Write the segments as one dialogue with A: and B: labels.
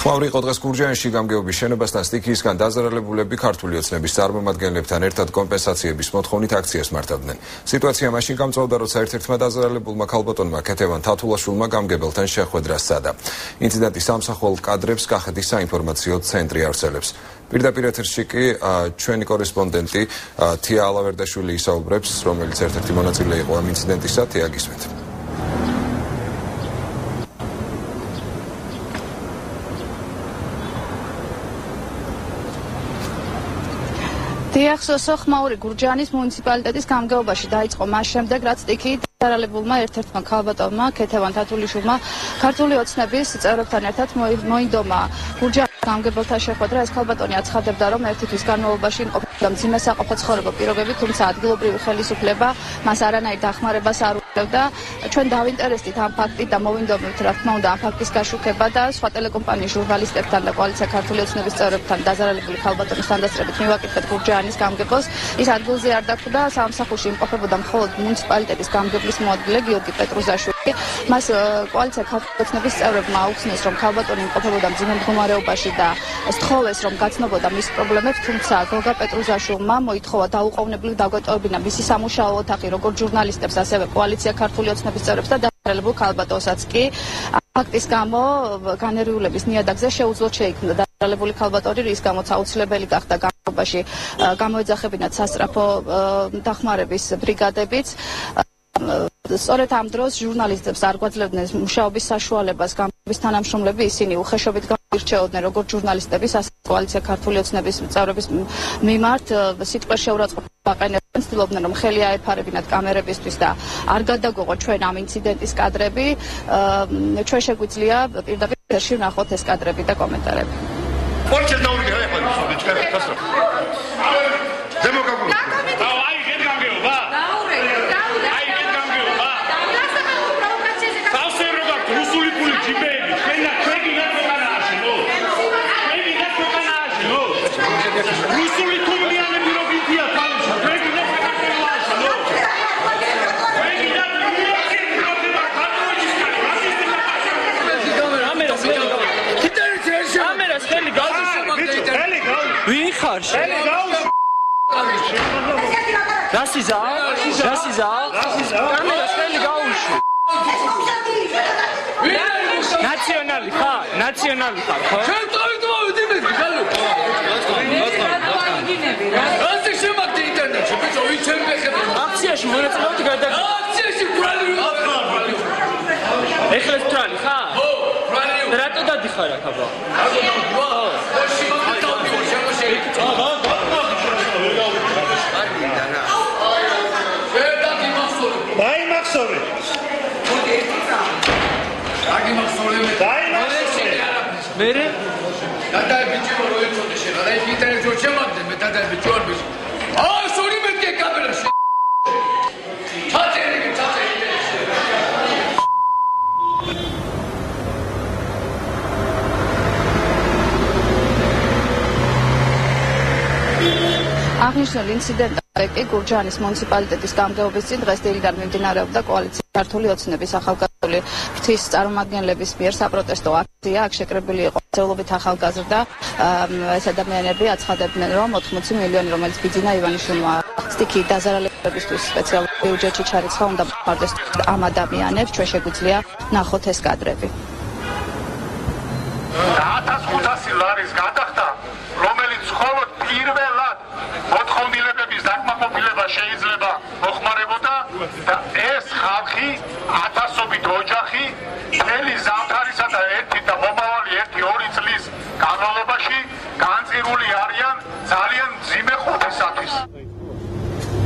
A: ხმაური იყო დღეს გურჯაანში გამგეობის შენობასთან სტიქიისგან დაზარალებულები ქართული ოცნების წარმომადგენლებთან ერთად კომპენსაციების მოთხოვნით აქციას მართავდნენ. სიტუაცია მაშინ გამწვავდა, როცა ერთ-ერთმა დაზარალებულმა ქალბატონმა ქეთევან თათულაშვილმა გამგებელთან შეხვედრა სცადა. ინციდენტის სამსახურ კადრებს კახეთის საინფორმაციო ცენტრი არსებობს. პირდაპირ ეთერში კი ჩვენი კორესპონდენტი თია ალავერდაშვილი ისაუბრებს, რომელიც ერთ-ერთი მონაწილე იყო ამ ინციდენტისა, თია გისმენთ.
B: დიახსოსო ხმაური გურჯაანის მუნიციპალიტეტის გამგეობაში დაიწყო მას შემდეგ რაც ტიკი დარალებულმა ერთ-ერთმა ქალბატონმა ქეთევან თათულიშვილმა ქართული ოცნების წევრებთან ერთად მოინდომა. გურჯაანის გამგებელთა შეხვედრა ეს ქალბატონი აცხადებდა რომ ერთი თვის განმავლობაში იმყოფებოდა მძიმე საყოფო ცხოვრება პირობები თუმცა ადგილობრივი ხელისუფლება მას არანაირ დახმარებას არ უწევდა. ჩვენ დავინტერესდით ამ ფაქტით და მოვინდომებთ რა თქმა უნდა ამ ფაქტის გაშუქება და სხვა ტელეკომპანიის ჟურნალისტებთან და კოალიცია ქართული ოცნების წევრებთან დაზარალებული ქალბატონის თანდასწრებით მივაკითხეთ გურჯაანის გამგებელს. ის ადგილზე არ დახვდა სამსახურში იმყოფებოდა მხოლოდ მუნიციპალიტეტის გამგებლის მოადგილე გიორგი პეტრუზაშვილი. მას კოალიცია ქართული ოცნების წევრებმა აუხსნეს რომ ქალბატონი იმყოფებოდა მძიმე მდგომარეობაში და სთხოვეს რომ გაცნობოდა მის პრობლემებს თუმცა გოგა პეტრუზაშვილმა მოითხოვა დაუყოვნებლივ დაგვეტოვებინა მისი სამუშაო ოთახი როგორც ჟურნალისტებს ასევე კოალიცია ქართული ოცნების წევრებს და დარალებულ ქალბატონსაც კი. ფაქტის გამო განერიულების ნიადაგზე შეუძლოდ შეიქმნა დარალებული ქალბატონი რის გამოც აუცილებელი გახდა განობაში გამოეძახებინათ სასტრაფო დახმარების ბრიგადებიც. სწორედ ამ დროს ჟურნალისტებს არ გვაძლევდნენ მუშაობის საშუალებას გამობის თანამშრომლები ისინი უხეშობით გამოირჩეოდნენ როგორც ჟურნალისტების ასე კოალიცია ქართული ოცნების წევრების მიმართ სიტყვას შეურაცხყოფა აყენებდნენ ცდილობდნენ რომ ხელი აეფარებინათ კამერებისთვის და არ გადაგოღო ჩვენ ამ ინციდენტის კადრები. ჩვენ შეგვიძლია პირდაპირ შევნახოთ ეს კადრები და კომენტარები.
C: პოლიცია დაურიგე აი ხო ჩვენ ხასრო დემოკრატია აი
D: ხარ შენ? რასიზა? რასიზა? რასიზა? კამერა შენი გაუშვი. ნაციონალი ხარ? ნაციონალი ხარ, ხო?
E: შენ წავიდ მოვიდი მე, ხალო. ასე შემაგდი ინტერნეტში, ბიჭო, ვიჩემ ხება.
D: აქციაში მონაწილეობდი გადა.
E: აქციაში ბრალი ვიყავ.
D: ეხლა ბრალი ხარ?
E: ხო, ბრალი.
D: რატო დადიხარ აქ აბა?
E: შემაგდე მე დადაი ბიჭო არ ბიჭო. აა, სორი მე კე კამერაში. ჩაწერე, ჩაწერე.
B: აღნიშნულ ინციდენტში გურჯაანის მუნიციპალიტეტის გამგეობის წინ დღეს დილიდან მიმდინარეობდა კოალიცია ქართული ოცნების ახალგაზრდული ფრთის წარმომადგენლების მიერ საპროტესტო აქცია. აქ შეკრებილი იყო ცეულობით ახალგაზრდა ეს ადამიანები აცხადებდნენ, რომ 80 მილიონი, რომელიც ბიძინა ივანიშვილმა სტიქი დაზარალებებისთვის სპეციალური ბიუჯეტში ჩარიცხა, უნდა პარტეს ამ ადამიანებს ჩვენ შეგვიძლია ნახოთ ეს კადრები.
C: 1500 ლარის გადახდა, რომელიც მხოლოდ პირველად მოთხოვნილებების დაკმაყოფილება შეიძლება მოხმარებოდა და ეს ხალხი ათასობით ოჯახი მთელი ზამთარისა და ერთი და მომავალი ერთი ორი წლის განმავლობაში განწირული არიან ძალიან მძიმე ყოფისათვის.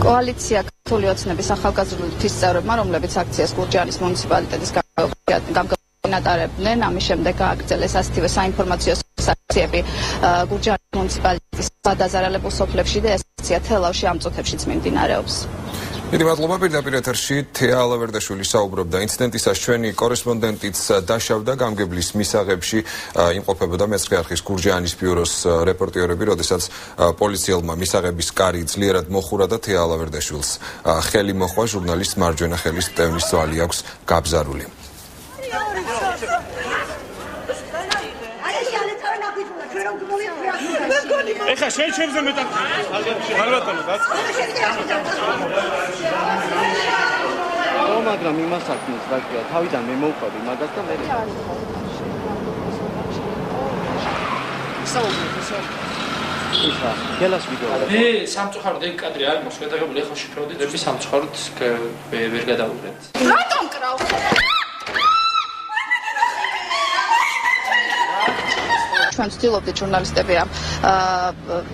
B: კოალიცია ქართული ოცნების ახალგაზრდული ფრთის წევრებმა, რომლებიც აქციას გურჯაანის მუნიციპალიტეტის გამგეობიდან ატარებდნენ, ამის შემდეგ გააგრძელეს ასეთივე საინფორმაციო აქციები გურჯაანის მუნიციპალიტეტის დაზარალებულ სოფლებში და ეს აქცია თელავში ამ წუთებშიც მიმდინარეობს.
A: დიდი მადლობა. პირდაპირ ეთერში თეა ალავერდაშვილი საუბრობდა ინციდენტისას. ჩვენი კორესპონდენტიც დაშავდა გამგებლის მისაღებში იმყოფებოდა მეცხრე არხის გურჯაანის ბიუროს რეპორტიორები როდესაც პოლიციელმა მისაღების კარი ძლიერად მოხურა და თეა ალავერდაშვილს ხელი მოხვა ჟურნალისტ მარჯვენა ხელის ტევნის ძვალი აქვს გაბზარული.
D: ეხა ჩემზე მეტად. ალბათო რაც
F: ო მაგრამ იმას აქვს რა ქვია თავიდან მე მოვყვები მაგას და მე ისა გელას ვიდეო
G: მე სამწუხაროდ ეგ კადრი არ მოსვედაღებული ახლა შიფროდი და სამწუხაროდ ვერ გადავუღეთ
B: რატომ კრავ? ჩვენ ვცდილობდით ჟურნალისტები ამ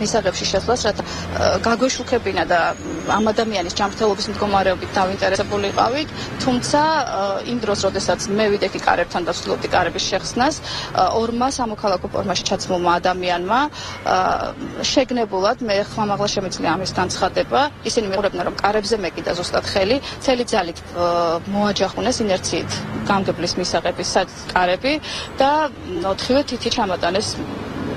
B: მისაღებში შესვლას, რათა გაგვეშუქებინა და ამ ადამიანის ჯანმრთელობის მდგომარეობით დავინტერესებულიყავი, თუმცა იმ დროს, როდესაც მე ვიდექი კარებთან და ვცდილობდი კარების შეხსნას, ორმა სამოქალაქო ფორმაში ჩაცმულმა ადამიანმა შეგნებულად მე ხმა მაღლა შემიძლია ამის განცხადება, ისინი მიყურებდნენ რომ კარებზე მეკიდა ზუსტად ხელი, ცელი ძალით მოაჯახუნეს ინერციით გამგებლის მისაღების კარები და ოთხივე თითი ჩამოტანეს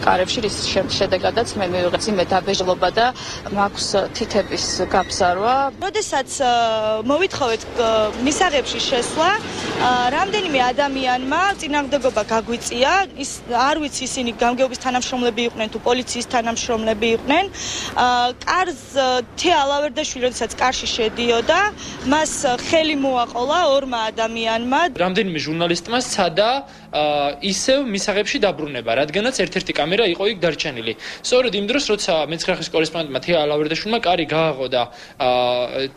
B: კარებში რის შედეგადაც მე მივიღე ძიმე დაბეჭდობა და მაქვს თითების გაბზარვა.
H: როდესაც მოვითხოვეთ მისაღებში შესვლა, რამდენიმე ადამიანმა წინამდებობა გაგვიწია, ის არ ვიცი ისინი გამგეობის თანამშრომლები იყვნენ თუ პოლიციის თანამშრომლები იყვნენ. კარს თეა ლავერდაშვილი როდესაც კარში შედიოდა, მას ხელი მოაყოლა ორმა ადამიანმა.
G: რამდენიმე ჟურნალისტმა სცადა ისევ მისაღებში დაბრუნება, რადგანაც ერთ-ერთი კამერა იყო იქ დარჩენილი. სწორედ იმ დროს, როცა მეცხრახის კორესპონდენტმა თეა ლავერდაშვილმა კარი გააღო და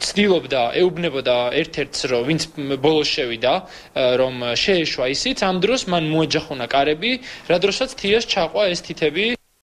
G: ცდილობდა ეუბნებოდა ერთ-ერთს, რომ ვინც ბოლოს შევიდა, რომ შეეშვა ისიც, ამ დროს მან მოეჯახუნა კარები, რა დროსაც თიას ჩაყვა ეს თითები